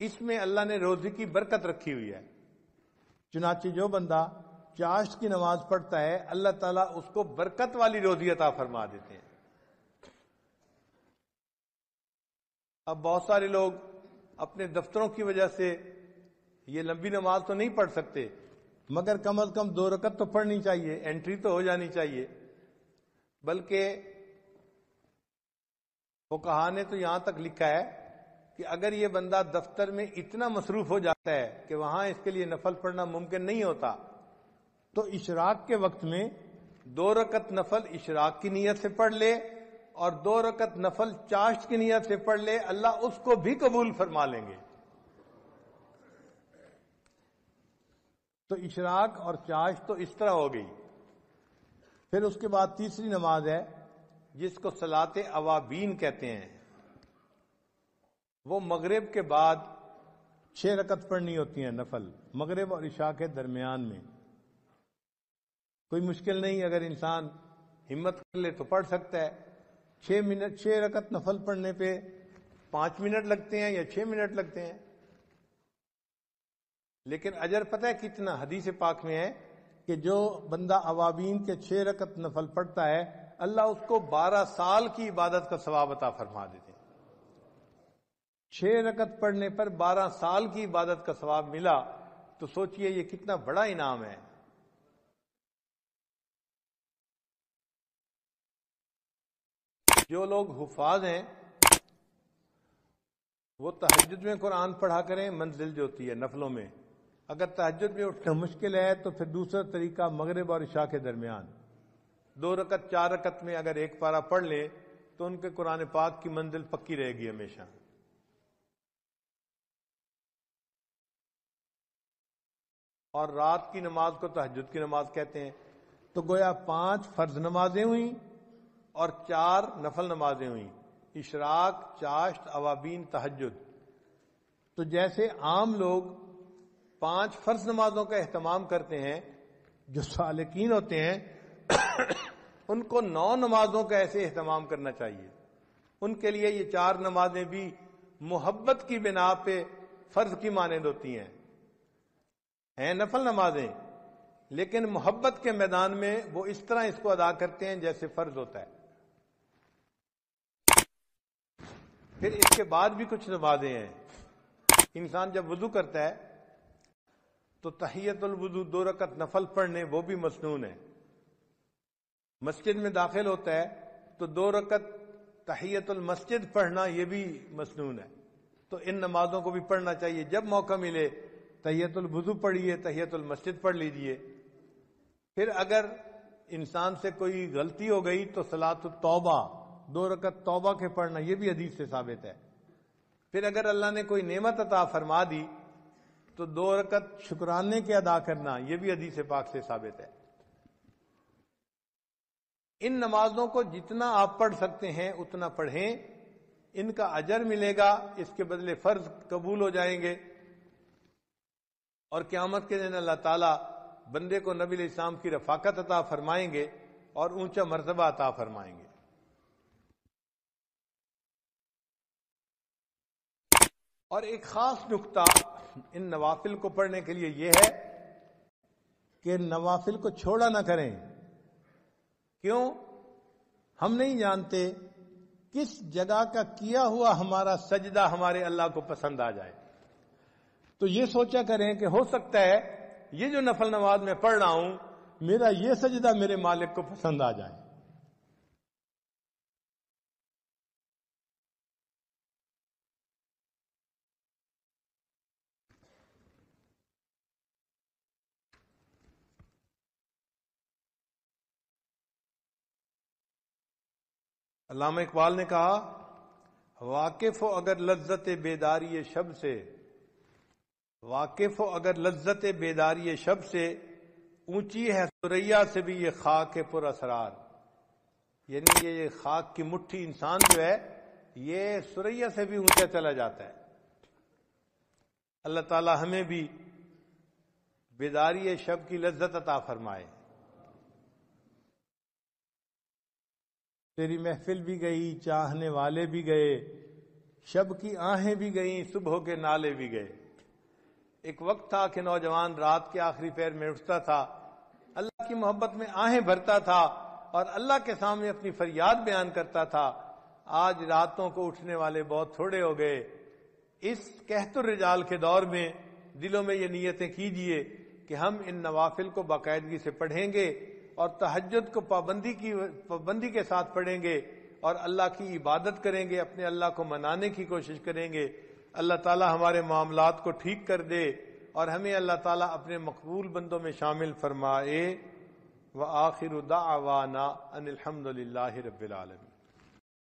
अल्लाह ने रोजी की बरकत रखी हुई है। चुनाची जो बंदा चाश्त की नमाज़ पढ़ता है, अल्लाह ताला उसको बरकत वाली रोजी अता फरमा देते हैं। अब बहुत सारे लोग अपने दफ्तरों की वजह से ये लंबी नमाज़ तो नहीं पढ़ सकते, मगर कम अज कम दो रकत तो पढ़नी चाहिए, एंट्री तो हो जानी चाहिए। बल्कि वो कहा ने तो यहाँ तक लिखा है कि अगर ये बंदा दफ्तर में इतना मसरूफ हो जाता है कि वहाँ इसके लिए नफल पढ़ना मुमकिन नहीं होता तो इशराक के वक्त में दो रकत नफल इशराक की नीयत से पढ़ ले और दो रकत नफल चाश्त की नीयत से पढ़ ले, अल्लाह उसको भी कबूल फरमा लेंगे। तो इशराक और चाश्त तो इस तरह हो गई। फिर उसके बाद तीसरी नमाज़ है, जिसको सलाते अवाबीन कहते हैं। वो मगरब के बाद छह रकत पढ़नी होती है नफल, मगरब और इशा के दरमियान में। कोई मुश्किल नहीं, अगर इंसान हिम्मत कर ले तो पढ़ सकता है। छह मिनट, छह रकत नफल पढ़ने पे पाँच मिनट लगते हैं या छह मिनट लगते हैं। लेकिन अजर पता है कितना? हदीस पाक में है कि जो बंदा अवाबीन के छह रकत नफल पढ़ता है, अल्लाह उसको बारह साल की इबादत का सवाब अता फरमा देता छह रकत पढ़ने पर बारह साल की इबादत का सवाब मिला तो सोचिए ये कितना बड़ा इनाम है। जो लोग हुफाज हैं, वो तहजद में कुरान पढ़ा करें, मंजिल जो होती है नफलों में। अगर तहजद में उठना मुश्किल है तो फिर दूसरा तरीका मगरब और इशा के दरमियान। दो रकत, चार रकत में अगर एक पारा पढ़ ले तो उनके कुरान पाक की मंजिल पक्की रहेगी हमेशा। और रात की नमाज़ को तहजद की नमाज़ कहते हैं। तो गोया पाँच फ़र्ज़ नमाजें हुई और चार नफल नमाजें हुई। इशराक चाश्त अवाबीन तहजद तो जैसे आम लोग पाँच फ़र्ज़ नमाजों का अहतमाम करते हैं, जो सालकिन होते हैं, उनको नौ नमाजों का ऐसे अहतमाम करना चाहिए। उनके लिए ये चार नमाजें भी मोहब्बत की बिना पे फ़र्ज़ की मानद होती हैं। हैं, नफल नमाजें। लेकिन मोहब्बत के मैदान में वो इस तरह इसको अदा करते हैं जैसे फ़र्ज़ होता है। फिर इसके बाद भी कुछ नमाजें हैं। इंसान जब वज़ू करता है तो तहियतुल वज़ू दो रकत नफल पढ़ने, वो भी मसनून है। मस्जिद में दाखिल होता है तो दो रकत तहियतुल मस्जिद पढ़ना, ये भी मसनून है। तो इन नमाजों को भी पढ़ना चाहिए, जब मौका मिले तहियतुल वज़ू पढ़िए, तहियतुल मस्जिद पढ़ लीजिए। फिर अगर इंसान से कोई गलती हो गई तो सलात तौबा, दो रकत तौबा के पढ़ना यह भी हदीस से साबित है। फिर अगर अल्लाह ने कोई नेमत अता फरमा दी तो दो रकत शुक्राने के अदा करना यह भी हदीस पाक से साबित है। इन नमाजों को जितना आप पढ़ सकते हैं, उतना पढ़ें। इनका अजर मिलेगा, इसके बदले फ़र्ज़ कबूल हो जाएँगे। और क्यामत के दिन अल्लाह ताला बंदे को नबी इस्लाम की रफाकत अता फरमाएँगे और ऊँचा मरतबा अता फरमाएँगे। और एक खास नुकता इन नवाफिल को पढ़ने के लिए यह है कि नवाफिल को छोड़ा ना करें। क्यों? हम नहीं जानते किस जगह का किया हुआ हमारा सजदा हमारे अल्लाह को पसंद आ जाए। तो ये सोचा करें कि हो सकता है, ये जो नफल नमाज़ में पढ़ रहा हूँ, मेरा ये सजदा मेरे मालिक को पसंद आ जाए। अल्लामा इकबाल ने कहा, वाकिफ हो अगर लज्जत बेदारी शब से वाकिफ अगर लज्जत बेदारी शब से, ऊँची है सुरैया से भी ये खाक है पुर असरार यानी ये खाक की मुट्ठी इंसान जो है, ये सुरैया से भी ऊँचा चला जाता है। अल्लाह ताला हमें भी बेदारी शब की लज्जत अता फरमाए। तेरी महफिल भी गई, चाहने वाले भी गए, शब की आहें भी गई, सुबह के नाले भी गए। एक वक्त था कि नौजवान रात के आखिरी पैर में उठता था। अल्लाह की मोहब्बत में आहें भरता था और अल्लाह के सामने अपनी फरियाद बयान करता था। आज रातों को उठने वाले बहुत थोड़े हो गए। इस कहतुर रिजाल के दौर में दिलों में ये नीयतें कीजिए कि हम इन नवाफिल को बाकायदगी से पढ़ेंगे और तहजद को पाबंदी की, पाबंदी के साथ पढ़ेंगे और अल्लाह की इबादत करेंगे, अपने अल्लाह को मनाने की कोशिश करेंगे। अल्लाह ताला हमारे मामला को ठीक कर दे और हमें अल्लाह ताला अपने मकबूल बंदों में शामिल फरमाए। व आखिर दावाना अनिलहमदिल्ला रबालमी